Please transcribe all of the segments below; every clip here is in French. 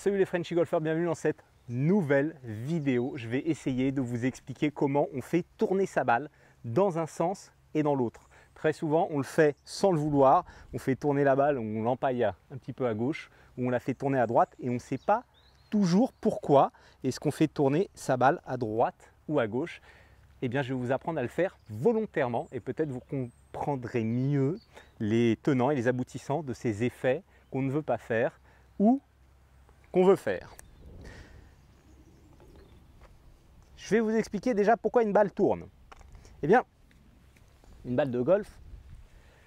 Salut les Frenchy Golfers, bienvenue dans cette nouvelle vidéo. Je vais essayer de vous expliquer comment on fait tourner sa balle dans un sens et dans l'autre. Très souvent, on le fait sans le vouloir. On fait tourner la balle, on l'empaille un petit peu à gauche, ou on la fait tourner à droite et on ne sait pas toujours pourquoi est-ce qu'on fait tourner sa balle à droite ou à gauche. Eh bien, je vais vous apprendre à le faire volontairement et peut-être vous comprendrez mieux les tenants et les aboutissants de ces effets qu'on ne veut pas faire ou veut faire. Je vais vous expliquer déjà pourquoi une balle tourne. Eh bien, une balle de golf,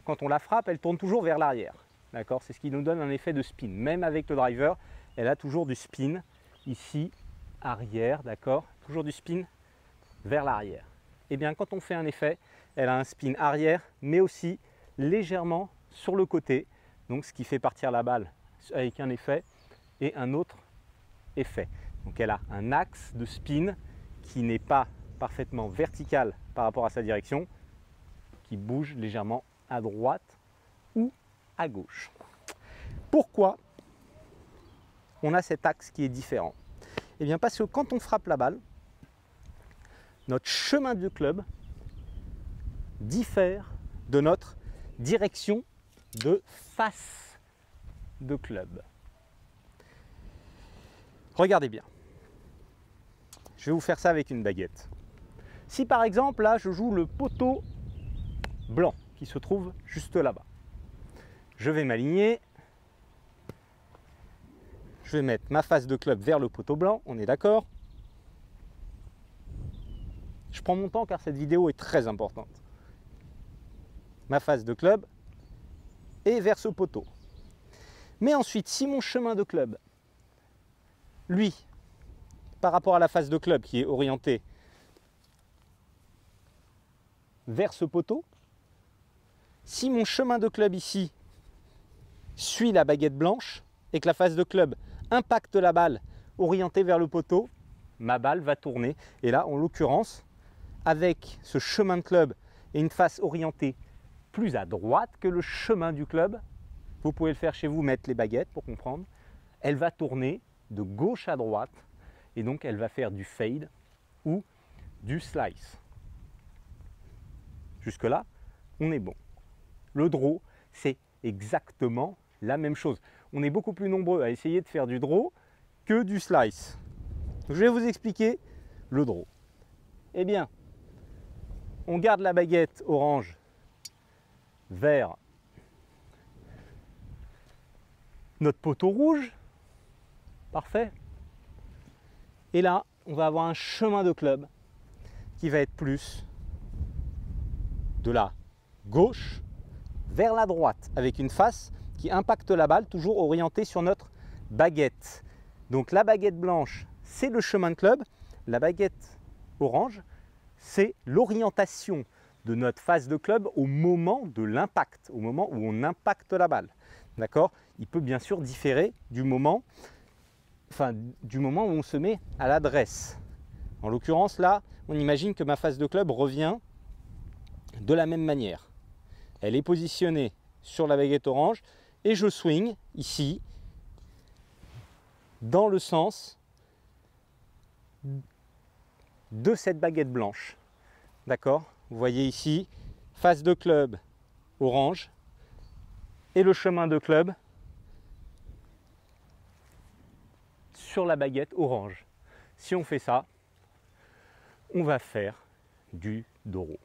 quand on la frappe, elle tourne toujours vers l'arrière. D'accord? C'est ce qui nous donne un effet de spin. Même avec le driver, elle a toujours du spin ici, arrière, d'accord? Toujours du spin vers l'arrière. Eh bien, quand on fait un effet, elle a un spin arrière, mais aussi légèrement sur le côté. Donc, ce qui fait partir la balle avec un effet et un autre effet. Donc elle a un axe de spin qui n'est pas parfaitement vertical par rapport à sa direction, qui bouge légèrement à droite ou à gauche. Pourquoi on a cet axe qui est différent? Eh bien parce que quand on frappe la balle, notre chemin de club diffère de notre direction de face de club. Regardez bien. Je vais vous faire ça avec une baguette. Si par exemple, là, je joue le poteau blanc qui se trouve juste là-bas. Je vais m'aligner. Je vais mettre ma face de club vers le poteau blanc, on est d'accord Je prends mon temps car cette vidéo est très importante. Ma face de club est vers ce poteau. Mais ensuite, si mon chemin de club lui, par rapport à la face de club qui est orientée vers ce poteau, si mon chemin de club ici suit la baguette blanche et que la face de club impacte la balle orientée vers le poteau, ma balle va tourner. Et là, en l'occurrence, avec ce chemin de club et une face orientée plus à droite que le chemin du club, vous pouvez le faire chez vous, mettre les baguettes pour comprendre, elle va tourner de gauche à droite et donc elle va faire du fade ou du slice. Jusque là, on est bon. Le draw, c'est exactement la même chose. On est beaucoup plus nombreux à essayer de faire du draw que du slice. je vais vous expliquer le draw. Eh bien, on garde la baguette orange vers notre poteau rouge Parfait. Et là, on va avoir un chemin de club qui va être plus de la gauche vers la droite avec une face qui impacte la balle toujours orientée sur notre baguette. Donc la baguette blanche, c'est le chemin de club. La baguette orange, c'est l'orientation de notre face de club au moment de l'impact, au moment où on impacte la balle. D'accord? Il peut bien sûr différer du moment enfin, du moment où on se met à l'adresse. En l'occurrence, là, on imagine que ma face de club revient de la même manière. Elle est positionnée sur la baguette orange et je swing ici dans le sens de cette baguette blanche. D'accord? Vous voyez ici, face de club orange et le chemin de club sur la baguette orange. Si on fait ça, on va faire du doro.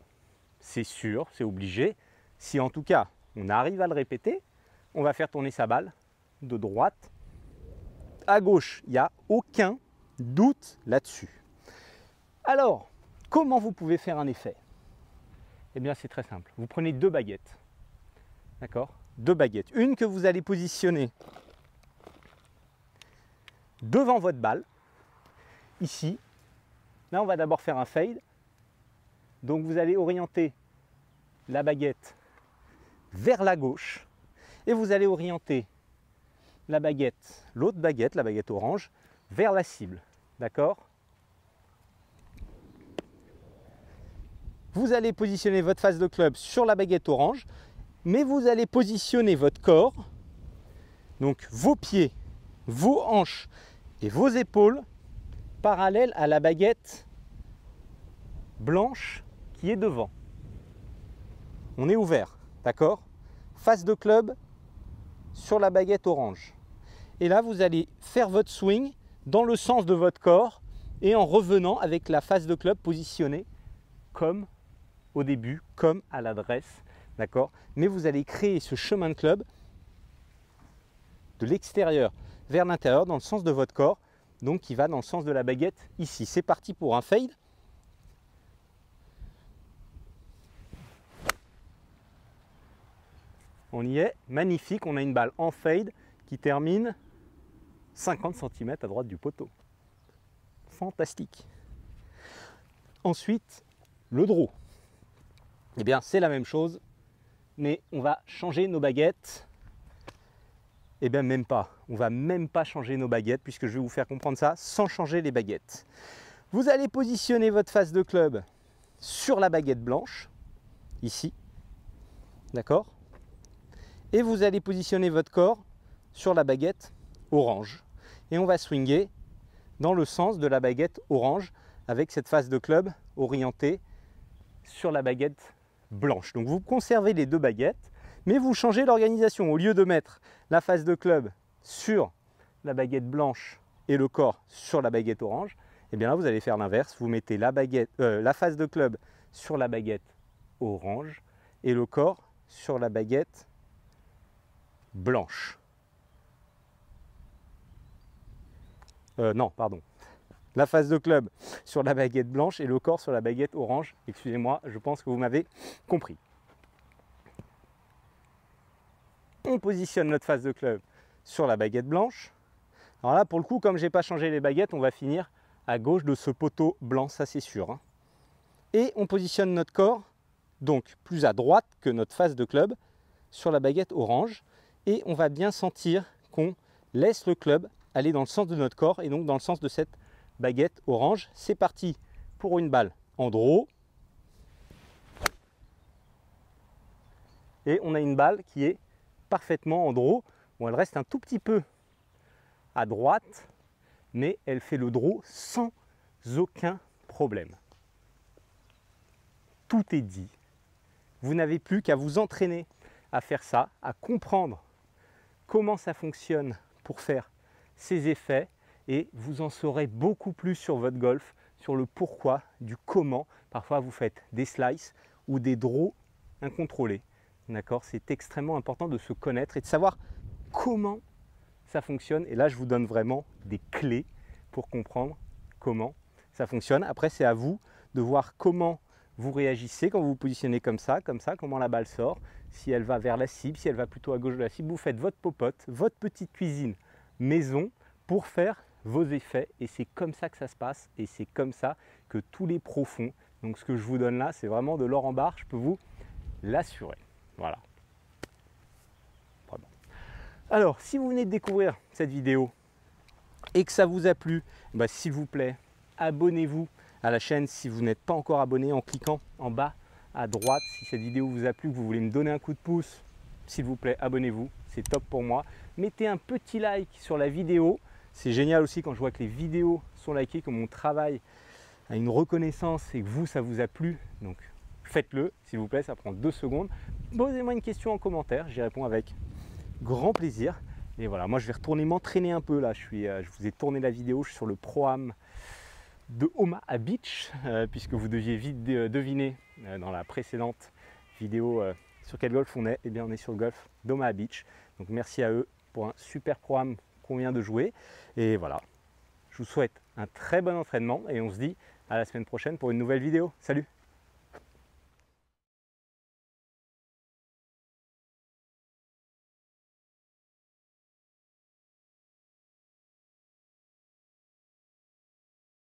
C'est sûr, c'est obligé. Si en tout cas on arrive à le répéter, on va faire tourner sa balle de droite à gauche. Il n'y a aucun doute là-dessus. Alors, comment vous pouvez faire un effet? Eh bien, c'est très simple. Vous prenez deux baguettes. D'accord? Deux baguettes. Une que vous allez positionner devant votre balle, ici. Là, on va d'abord faire un fade. Donc vous allez orienter la baguette vers la gauche et vous allez orienter la baguette, l'autre baguette, la baguette orange, vers la cible. D'accord? Vous allez positionner votre face de club sur la baguette orange, mais vous allez positionner votre corps, donc vos pieds vos hanches et vos épaules parallèles à la baguette blanche qui est devant. On est ouvert, d'accord? Face de club sur la baguette orange. Et là, vous allez faire votre swing dans le sens de votre corps et en revenant avec la face de club positionnée comme au début, comme à l'adresse, d'accord? Mais vous allez créer ce chemin de club de l'extérieur vers l'intérieur dans le sens de votre corps, donc qui va dans le sens de la baguette ici. C'est parti pour un fade. On y est, magnifique, on a une balle en fade qui termine 50 cm à droite du poteau. Fantastique. Ensuite, le draw. Eh bien, c'est la même chose, mais on va changer nos baguettes. Eh bien, même pas. On va même pas changer nos baguettes, puisque je vais vous faire comprendre ça sans changer les baguettes. Vous allez positionner votre face de club sur la baguette blanche, ici. D'accord? Et vous allez positionner votre corps sur la baguette orange. Et on va swinger dans le sens de la baguette orange avec cette face de club orientée sur la baguette blanche. Donc vous conservez les deux baguettes, mais vous changez l'organisation. Au lieu de mettre la face de club sur la baguette blanche et le corps sur la baguette orange, et eh bien là vous allez faire l'inverse. Vous mettez euh, la face de club sur la baguette orange et le corps sur la baguette blanche. Euh, non, pardon. La face de club sur la baguette blanche et le corps sur la baguette orange. Excusez-moi, je pense que vous m'avez compris. On positionne notre face de club sur la baguette blanche. Alors là, pour le coup, comme je n'ai pas changé les baguettes, on va finir à gauche de ce poteau blanc, ça c'est sûr. Hein. Et on positionne notre corps, donc plus à droite que notre face de club, sur la baguette orange et on va bien sentir qu'on laisse le club aller dans le sens de notre corps et donc dans le sens de cette baguette orange. C'est parti pour une balle en draw. Et on a une balle qui est parfaitement en draw. Bon, elle reste un tout petit peu à droite, mais elle fait le draw sans aucun problème. Tout est dit. Vous n'avez plus qu'à vous entraîner à faire ça, à comprendre comment ça fonctionne pour faire ces effets et vous en saurez beaucoup plus sur votre golf, sur le pourquoi, du comment. Parfois vous faites des slices ou des draws incontrôlés. D'accord C'est extrêmement important de se connaître et de savoir comment ça fonctionne. Et là, je vous donne vraiment des clés pour comprendre comment ça fonctionne. Après, c'est à vous de voir comment vous réagissez quand vous vous positionnez comme ça, comme ça, comment la balle sort, si elle va vers la cible, si elle va plutôt à gauche de la cible. Vous faites votre popote, votre petite cuisine maison pour faire vos effets et c'est comme ça que ça se passe et c'est comme ça que tous les pros font. Donc ce que je vous donne là, c'est vraiment de l'or en barre, je peux vous l'assurer. Voilà. Alors, si vous venez de découvrir cette vidéo et que ça vous a plu, bah, s'il vous plaît, abonnez-vous à la chaîne si vous n'êtes pas encore abonné en cliquant en bas à droite. Si cette vidéo vous a plu, que vous voulez me donner un coup de pouce, s'il vous plaît, abonnez-vous. C'est top pour moi. Mettez un petit like sur la vidéo. C'est génial aussi quand je vois que les vidéos sont likées, que mon travail a une reconnaissance et que vous, ça vous a plu. Donc faites-le, s'il vous plaît, ça prend deux secondes. Posez-moi une question en commentaire, j'y réponds avec grand plaisir. Et voilà, moi je vais retourner m'entraîner un peu là. Je, euh, vous ai tourné la vidéo, je suis sur le Pro-Am de Omaha Beach, euh, puisque vous deviez vite deviner euh, dans la précédente vidéo sur quel golf on est. Eh bien, on est sur le golf d'Omaha Beach. Donc, merci à eux pour un super programme qu'on vient de jouer. Et voilà, je vous souhaite un très bon entraînement et on se dit à la semaine prochaine pour une nouvelle vidéo. Salut